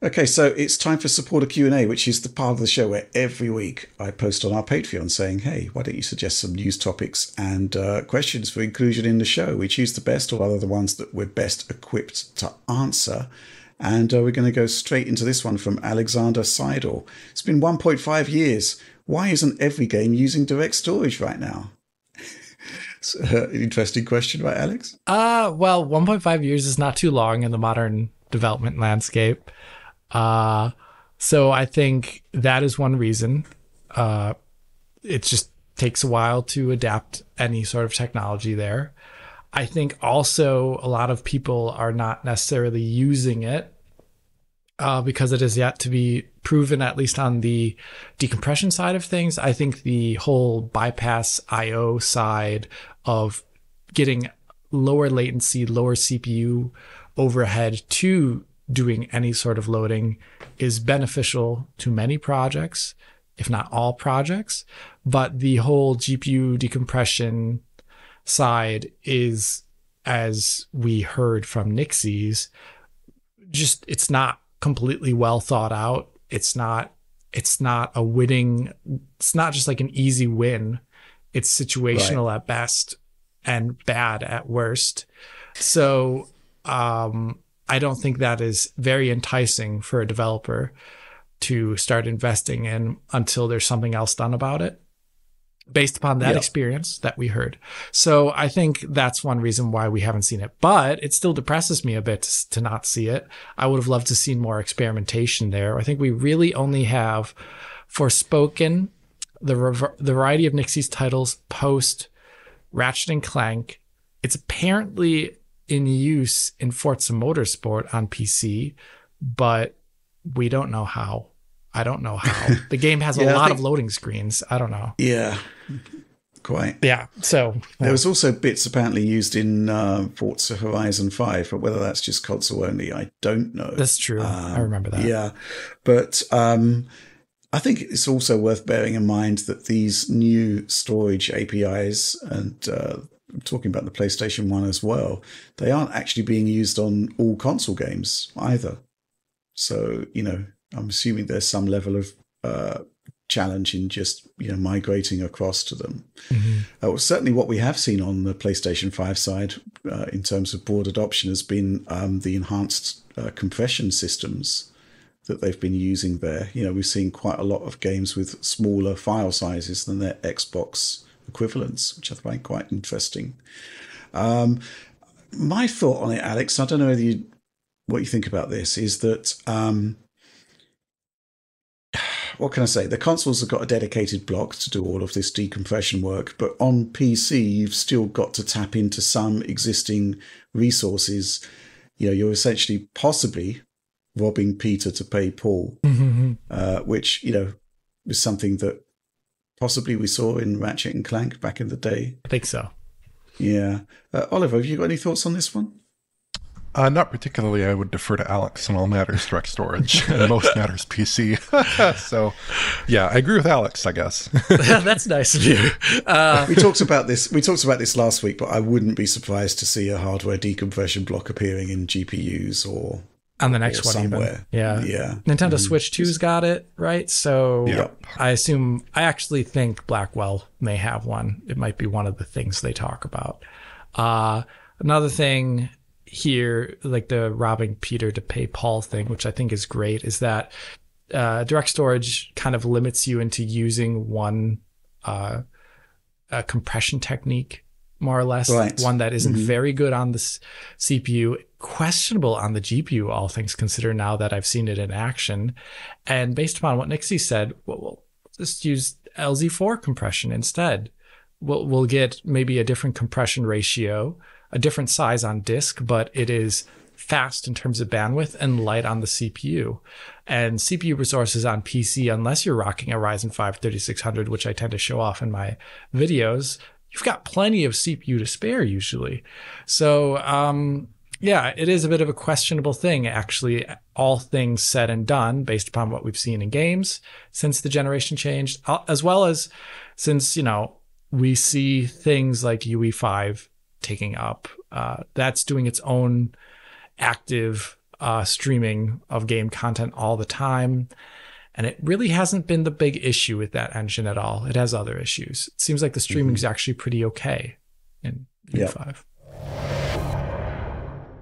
Okay, so it's time for supporter Q&A, which is the part of the show where every week I post on our Patreon saying, hey, why don't you suggest some news topics and uh, questions for inclusion in the show? We choose the best or other the ones that we're best equipped to answer. And uh, we're going to go straight into this one from Alexander Seidel. It's been 1.5 years. Why isn't every game using direct storage right now? an interesting question, right, Alex? Uh, well, 1.5 years is not too long in the modern development landscape. Uh, so I think that is one reason. Uh, it just takes a while to adapt any sort of technology there. I think also a lot of people are not necessarily using it uh, because it is yet to be proven, at least on the decompression side of things. I think the whole bypass IO side of getting lower latency, lower CPU overhead to doing any sort of loading is beneficial to many projects, if not all projects. But the whole GPU decompression side is, as we heard from Nixxes, just it's not completely well thought out. It's not it's not a winning it's not just like an easy win. It's situational right. at best and bad at worst. So um I don't think that is very enticing for a developer to start investing in until there's something else done about it based upon that experience that we heard. So I think that's one reason why we haven't seen it, but it still depresses me a bit to, not see it. I would have loved to see more experimentation there. I think we really only have Forspoken, the, rever- the variety of Nixxes titles post Ratchet and Clank. It's apparently in use in Forza Motorsport on PC, but we don't know how. I don't know how. The game has yeah, a lot think, of loading screens. I don't know. Yeah, quite. Yeah. So there was also bits apparently used in uh, Forza Horizon Five, but whether that's just console only, I don't know. That's true. Um, I remember that. Yeah, but um, I think it's also worth bearing in mind that these new storage APIs and uh, talking about the PlayStation 1 as well, they aren't actually being used on all console games either. So, you know, I'm assuming there's some level of uh, challenge in just, you know, migrating across to them. Mm-hmm. Uh, well, certainly what we have seen on the PlayStation 5 side uh, in terms of broad adoption has been um, the enhanced uh, compression systems that they've been using there. You know, we've seen quite a lot of games with smaller file sizes than their Xbox equivalents, which I find quite interesting. Um, my thought on it, Alex, I don't know you, what you think about this, is that um, what can I say? The consoles have got a dedicated block to do all of this decompression work, but on PC, you've still got to tap into some existing resources. You know, you're essentially possibly robbing Peter to pay Paul, mm-hmm. uh, which you know is something that possibly we saw in Ratchet and Clank back in the day. I think so. Yeah. Uh, Oliver, have you got any thoughts on this one? Uh, not particularly. I would defer to Alex on all matters direct storage and most matters PC. so, yeah, I agree with Alex. I guess that's nice of you. Uh, we talked about this. We talked about this last week, but I wouldn't be surprised to see a hardware decompression block appearing in GPUs or on the next one somewhere. Even. Yeah. Yeah. Nintendo mm. Switch 2's got it, right? So yep. I assume I actually think Blackwell may have one. It might be one of the things they talk about. Uh, another thing here, like the robbing Peter to pay Paul thing, which I think is great, is that uh, direct storage kind of limits you into using one uh, compression technique more or less. Right. One that isn't mm-hmm. very good on the CPU, questionable on the GPU, all things considered, now that I've seen it in action. And based upon what Nixxes said, well, we'll just use LZ4 compression instead. We'll, we'll get maybe a different compression ratio, a different size on disk, but it is fast in terms of bandwidth and light on the CPU. And CPU resources on PC, unless you're rocking a Ryzen 5 3600, which I tend to show off in my videos, you've got plenty of CPU to spare usually. So, um, yeah, it is a bit of a questionable thing, actually, all things said and done based upon what we've seen in games since the generation changed, uh, as well as since, you know, we see things like UE5 taking up. Uh, that's doing its own active uh, streaming of game content all the time. And it really hasn't been the big issue with that engine at all. It has other issues. It seems like the streaming mm-hmm. is actually pretty okay in Yeah. U5.